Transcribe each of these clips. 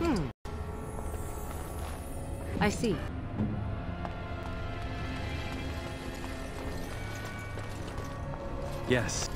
Hmm. I see. Yes.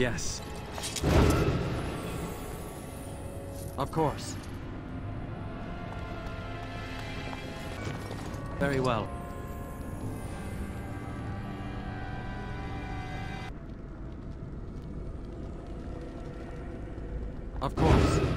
Yes. Of course. Very well. Of course.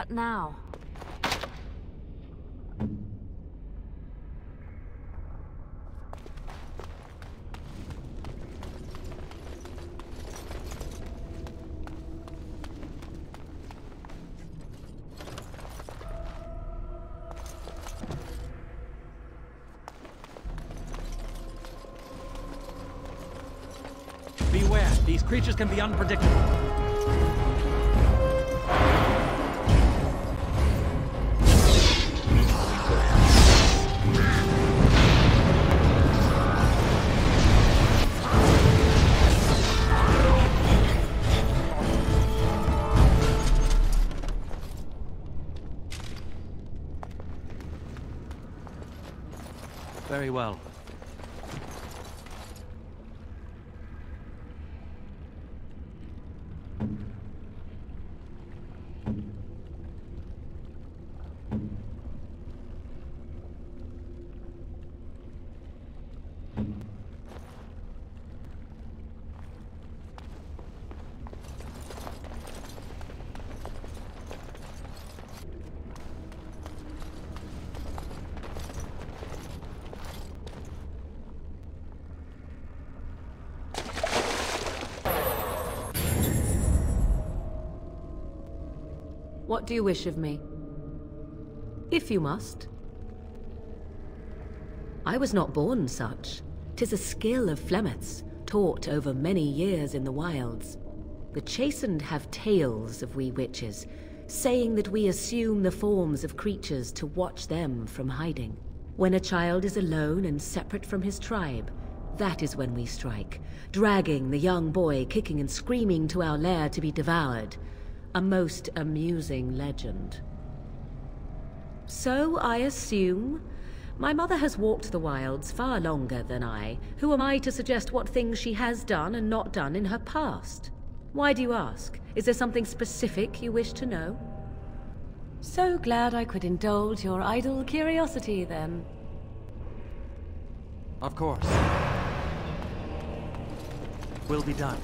What now? Beware, these creatures can be unpredictable. Very well. Do you wish of me? If you must. I was not born such. Tis a skill of Flemeth's, taught over many years in the wilds. The Chasind have tales of we witches, saying that we assume the forms of creatures to watch them from hiding. When a child is alone and separate from his tribe, that is when we strike, dragging the young boy kicking and screaming to our lair to be devoured. A most amusing legend. So I assume. My mother has walked the wilds far longer than I. Who am I to suggest what things she has done and not done in her past? Why do you ask? Is there something specific you wish to know? So glad I could indulge your idle curiosity, then. Of course. We'll be done.